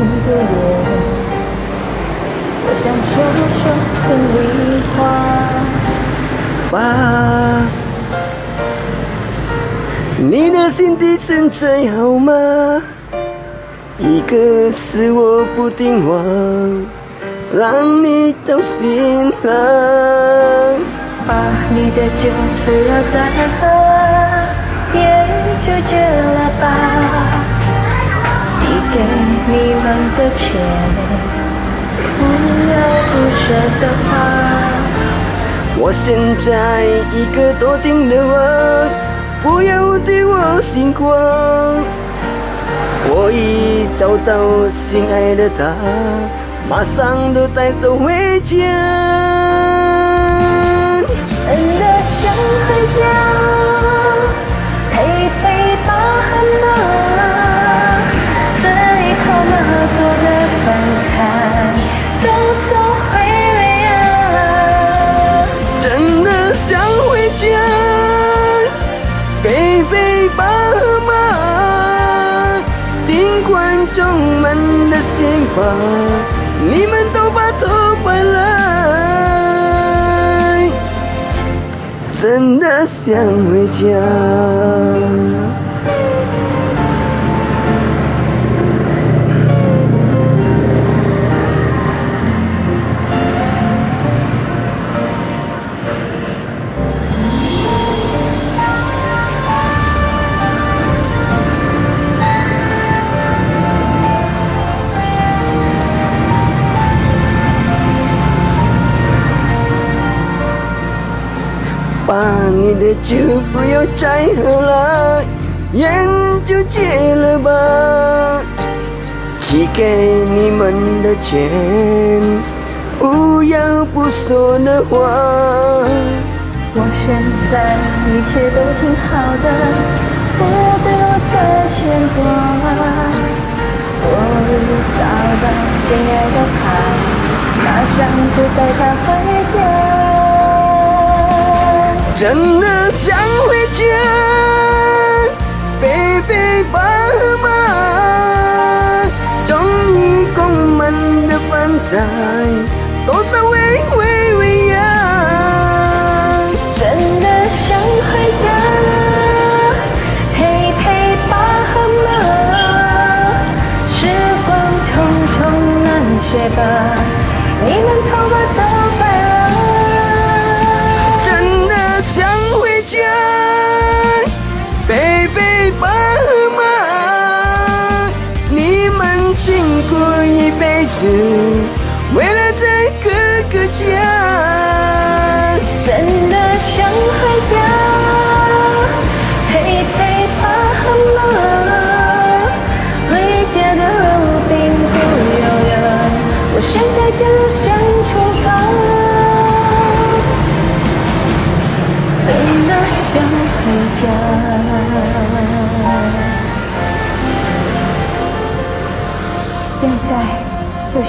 一个我想说说心里话。爸，你的心地现在好吗？一个是我不听话，让你到心寒。把你的酒不要再喝，也就戒了吧。你们的钱，不要不舍得花。我现在一个多听的话，不要对我心慌。我已找到心爱的他，马上都带走回家。真的想回家，的心房，你们都把头回来。真的想回家。你的酒不要再喝了，烟就戒了吧。寄给你们的钱，不要不说的话。我现在一切都挺好的，不要对我再牵挂。我已找到心爱的他，马上就带他回家。真的想回家，陪陪爸妈，终于供满的饭菜，多少喂喂喂呀！真的想回家，陪陪爸和妈，时光匆匆难学吧，一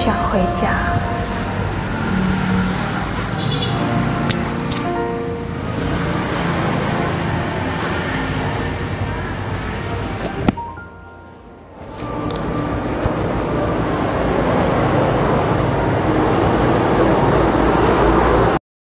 想回家。